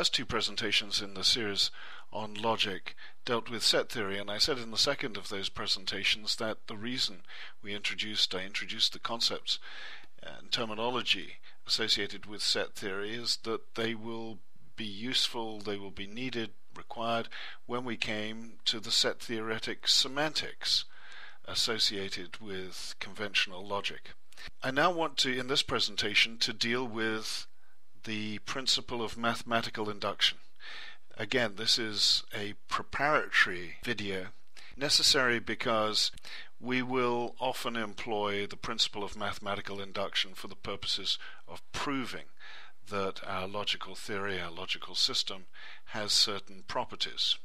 first two presentations in the series on logic dealt with set theory, and I said in the second of those presentations that the reason we introduced, I introduced the concepts and terminology associated with set theory is that they will be useful, they will be needed, required when we came to the set theoretic semantics associated with conventional logic. I now want to, in this presentation, to deal with the principle of mathematical induction. Again, this is a preparatory video, necessary because we will often employ the principle of mathematical induction for the purposes of proving that our logical theory, our logical system, has certain properties.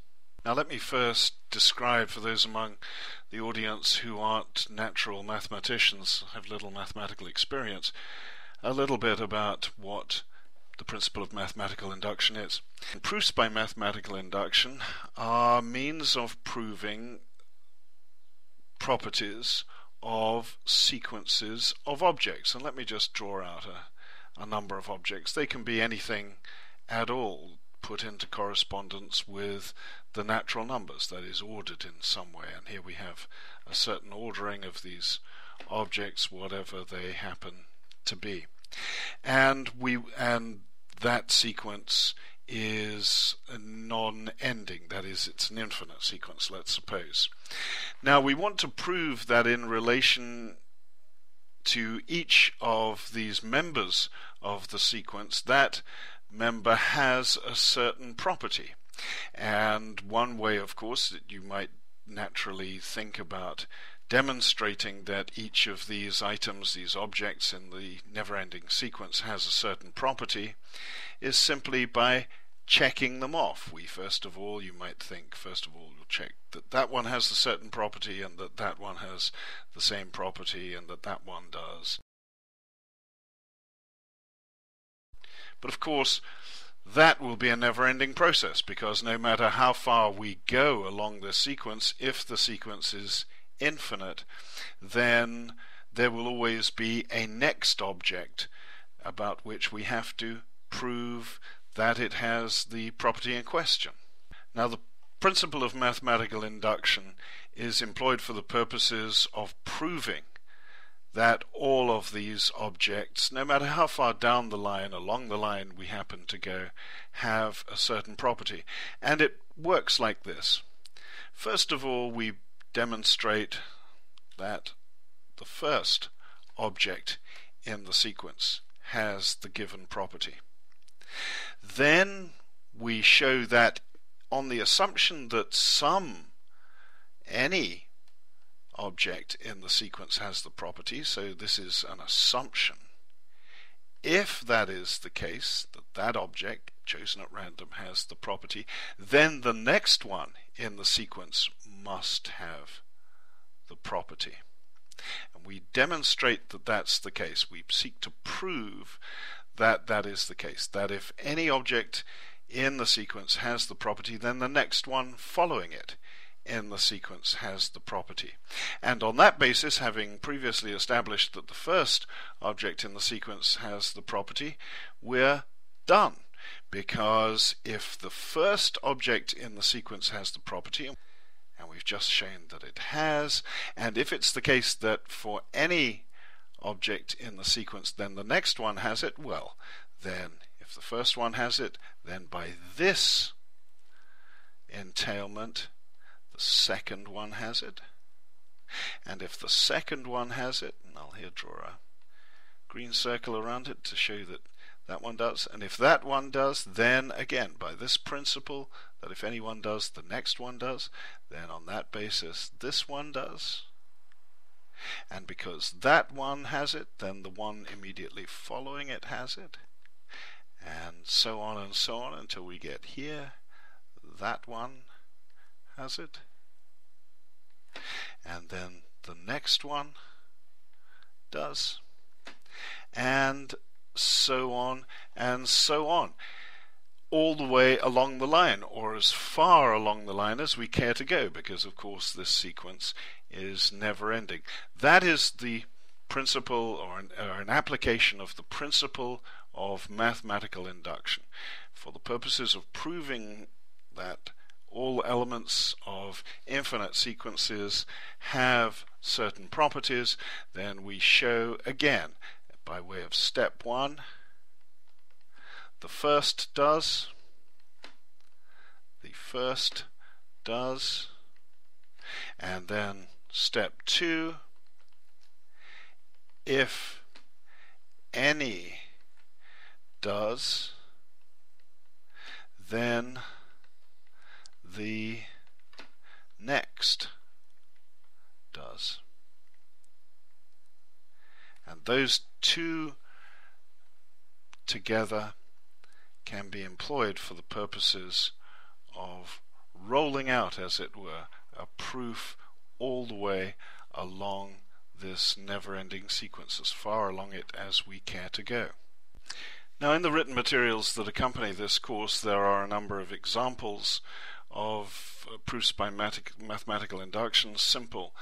Now, let me first describe for those among the audience who aren't natural mathematicians, have little mathematical experience, a little bit about what the principle of mathematical induction is. Proofs by mathematical induction are means of proving properties of sequences of objects. And let me just draw out a, a number of objects. They can be anything at all put into correspondence with the natural numbers, that is, ordered in some way. And here we have a certain ordering of these objects, whatever they happen to be and we and that sequence is non-ending. That is it's an infinite sequence let's suppose. Now we want to prove that in relation to each of these members of the sequence that member has a certain property. And one way of course that you might naturally think about demonstrating that each of these items, these objects in the never-ending sequence has a certain property is simply by checking them off. We first of all, you might think, first of all, we'll check that that one has a certain property and that that one has the same property and that that one does. But of course, that will be a never-ending process because no matter how far we go along this sequence, if the sequence is infinite, then there will always be a next object about which we have to prove that it has the property in question. Now, the principle of mathematical induction is employed for the purposes of proving that all of these objects, no matter how far down the line, along the line we happen to go, have a certain property. And it works like this. First of all, we demonstrate that the first object in the sequence has the given property. Then we show that on the assumption that some, any object in the sequence has the property, so this is an assumption. If that is the case, that that object chosen at random has the property, then the next one in the sequence must have the property. And we demonstrate that that's the case. We seek to prove that that is the case. That if any object in the sequence has the property, then the next one following it in the sequence has the property. And on that basis, having previously established that the first object in the sequence has the property, we're done. Because if the first object in the sequence has the property, and we've just shown that it has, and if it's the case that for any object in the sequence then the next one has it, well, then if the first one has it, then by this entailment the second one has it. And if the second one has it, and I'll here draw a green circle around it to show that that one does. And if that one does, then again, by this principle, that if any one does, the next one does, then on that basis, this one does. And because that one has it, then the one immediately following it has it. And so on and so on until we get here. That one has it. And then the next one does. And so on and so on. All the way along the line, or as far along the line as we care to go, because of course this sequence is never ending. That is the principle or an, or an application of the principle of mathematical induction. For the purposes of proving that all elements of infinite sequences have certain properties, then we show again by way of step one. The first does, the first does, and then step two, if any does, then the next does. And those two together can be employed for the purposes of rolling out, as it were, a proof all the way along this never-ending sequence, as far along it as we care to go. Now in the written materials that accompany this course there are a number of examples of uh, proofs by mathematical induction, simple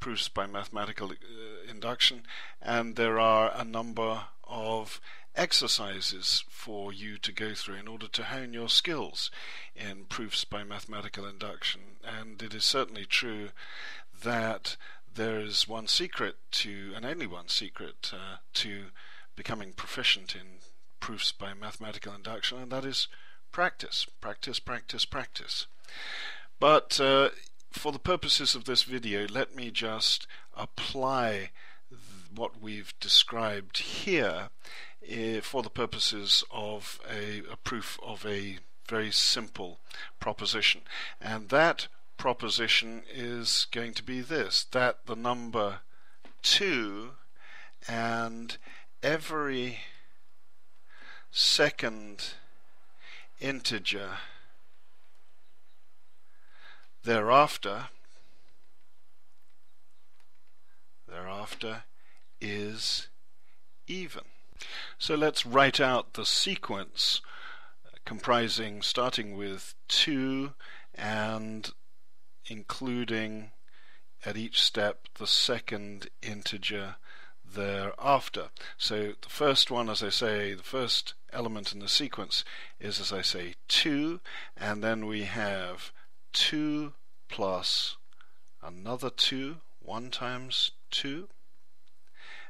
proofs by mathematical uh, induction, and there are a number of exercises for you to go through in order to hone your skills in proofs by mathematical induction. And it is certainly true that there is one secret to, and only one secret uh, to becoming proficient in proofs by mathematical induction, and that is practice, practice, practice, practice. But uh, for the purposes of this video, let me just apply what we've described here uh, for the purposes of a, a proof of a very simple proposition. And that proposition is going to be this, that the number 2 and every second integer thereafter thereafter is even. So let's write out the sequence comprising starting with 2 and including at each step the second integer thereafter. So the first one, as I say, the first element in the sequence is, as I say, 2, and then we have 2 plus another 2, 1 times 2.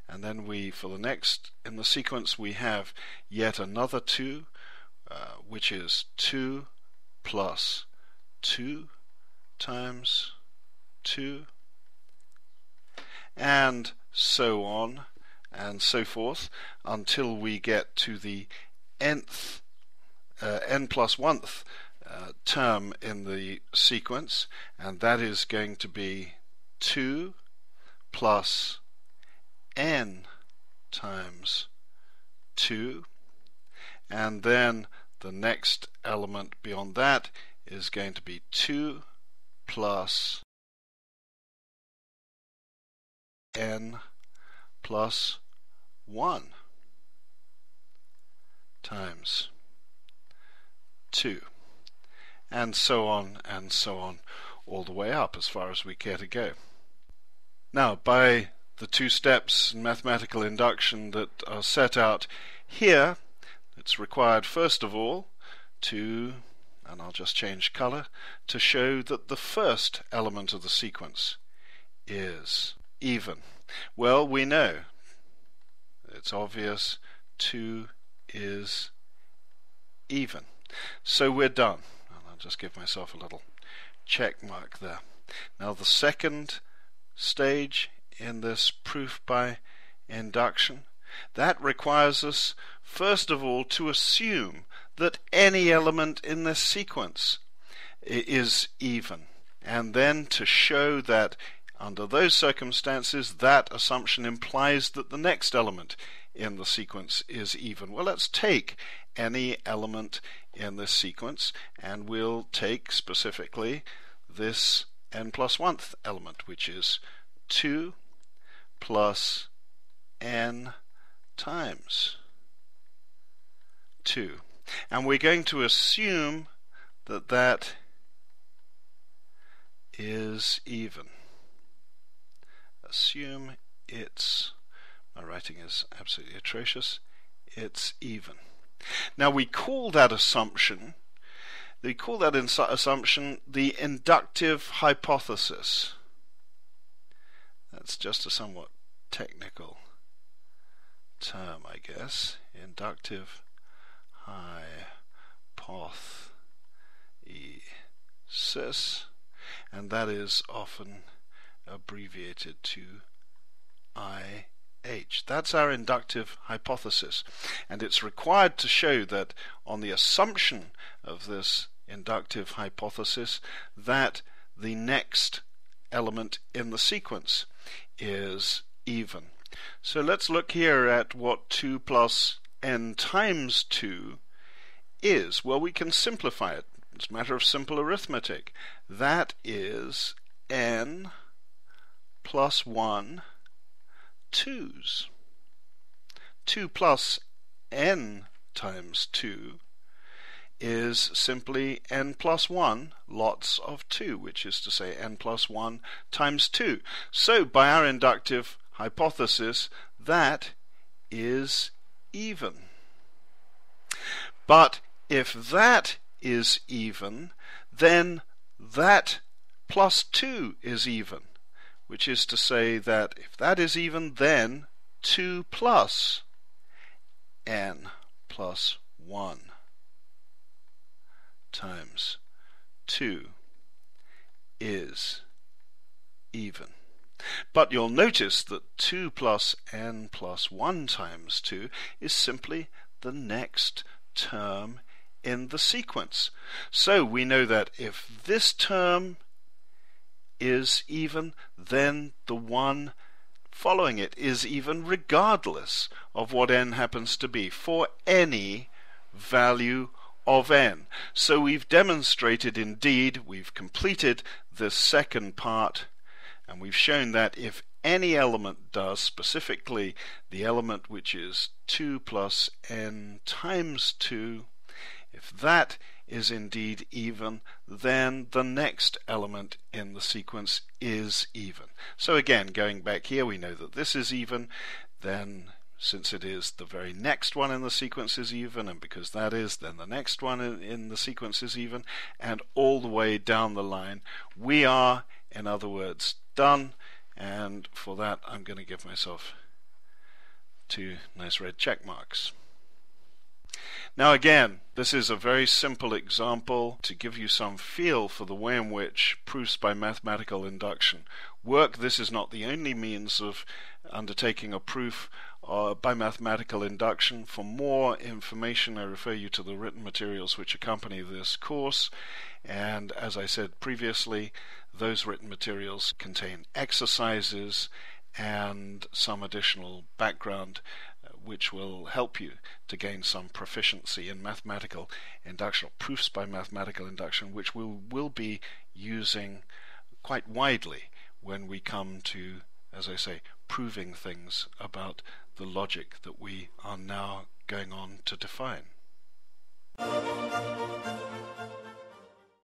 And then we, for the next in the sequence, we have yet another 2, uh, which is 2 plus 2 times 2. And so on and so forth until we get to the nth, uh, n plus 1th term in the sequence, and that is going to be 2 plus n times 2 and then the next element beyond that is going to be 2 plus n plus 1 times 2 and so on and so on all the way up as far as we care to go. Now by the two steps in mathematical induction that are set out here, it's required first of all to, and I'll just change color, to show that the first element of the sequence is even. Well, we know. It's obvious 2 is even. So we're done. Just give myself a little check mark there. Now the second stage in this proof by induction. That requires us, first of all, to assume that any element in this sequence is even, and then to show that under those circumstances, that assumption implies that the next element in the sequence is even. Well, let's take any element in this sequence, and we'll take specifically this n plus 1th element, which is 2 plus n times 2. And we're going to assume that that is even. Assume it's, my writing is absolutely atrocious, it's even. Now we call that assumption, we call that assumption the inductive hypothesis. That's just a somewhat technical term, I guess. Inductive hypothesis, and that is often abbreviated to IH. That's our inductive hypothesis, and it's required to show that on the assumption of this inductive hypothesis that the next element in the sequence is even. So let's look here at what 2 plus n times 2 is. Well, we can simplify it. It's a matter of simple arithmetic. That is n plus 1 2's. 2 plus n times 2 is simply n plus 1 lots of 2, which is to say n plus 1 times 2. So by our inductive hypothesis, that is even. But if that is even, then that plus 2 is even, which is to say that if that is even, then 2 plus n plus 1 times 2 is even. But you'll notice that 2 plus n plus 1 times 2 is simply the next term in the sequence. So we know that if this term is even, then the one following it is even regardless of what n happens to be for any value of n. So we've demonstrated indeed, we've completed the second part, and we've shown that if any element does, specifically the element which is 2 plus n times 2, if that is indeed even, then the next element in the sequence is even. So again, going back here, we know that this is even, then since it is the very next one in the sequence is even, and because that is, then the next one in, the sequence is even, and all the way down the line, we are, in other words, done, and for that I'm going to give myself two nice red check marks. Now again, this is a very simple example to give you some feel for the way in which proofs by mathematical induction work. This is not the only means of undertaking a proof uh, by mathematical induction. For more information, I refer you to the written materials which accompany this course. And as I said previously, those written materials contain exercises and some additional background which will help you to gain some proficiency in mathematical induction, or proofs by mathematical induction, which we will be using quite widely when we come to, as I say, proving things about the logic that we are now going on to define.